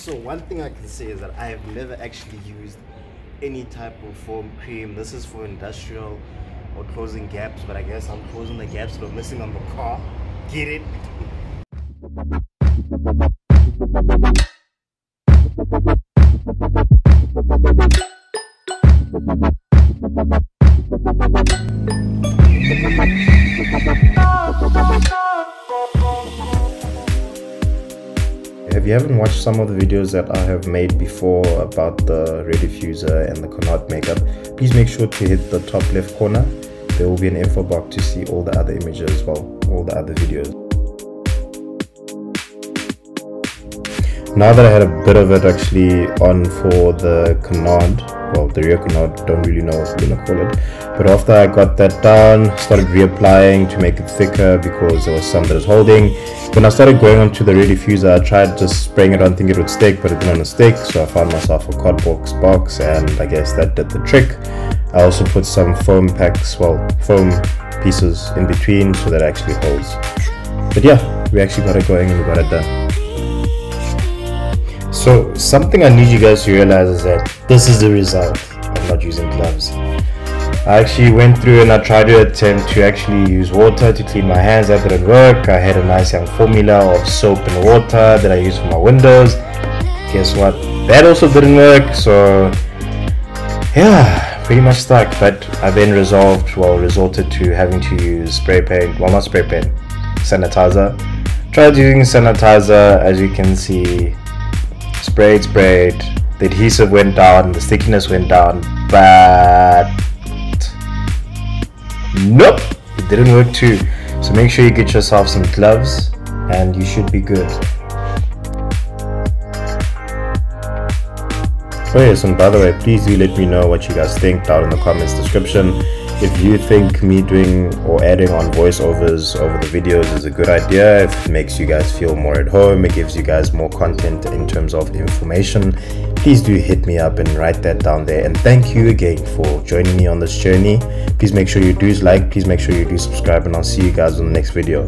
So one thing I can say is that I have never actually used any type of foam cream. This is for industrial or closing gaps, but I guess I'm closing the gaps are missing on the car. Get it? If you haven't watched some of the videos that I have made before about the red diffuser and the Connaught makeup, please make sure to hit the top left corner. There will be an info box to see all the other images as well, all the other videos. Now that I had a bit of it actually on for the Connaught, well the rear Connaught don't really know what we're gonna call it. But after I got that down started reapplying to make it thicker because there was some that was holding. When I started going onto the rear diffuser I tried just spraying it. On thinking it would stick but it didn't stick. So I found myself a cardbox box and I guess that did the trick. I also put some foam packs well foam pieces in between so that actually holds. But yeah we actually got it going and we got it done so something I need you guys to realize is that this is the result of not using gloves. I actually went through and I tried to attempt to actually use water to clean my hands. That didn't work. I had a nice young formula of soap and water that I used for my windows. Guess what? That also didn't work. So yeah, pretty much stuck. But I then resolved, well, resorted to having to use spray paint. Well, not spray paint, sanitizer. Tried using sanitizer. As you can see, sprayed, sprayed. The adhesive went down, the stickiness went down, but nope, it didn't work too. So make sure you get yourself some gloves and you should be good. Oh yes, and by the way, please do let me know what you guys think down in the comments description. If you think me doing or adding on voiceovers over the videos is a good idea, if it makes you guys feel more at home, it gives you guys more content in terms of information, please do hit me up and write that down there. And thank you again for joining me on this journey. Please make sure you do like, please make sure you do subscribe, and I'll see you guys on the next video.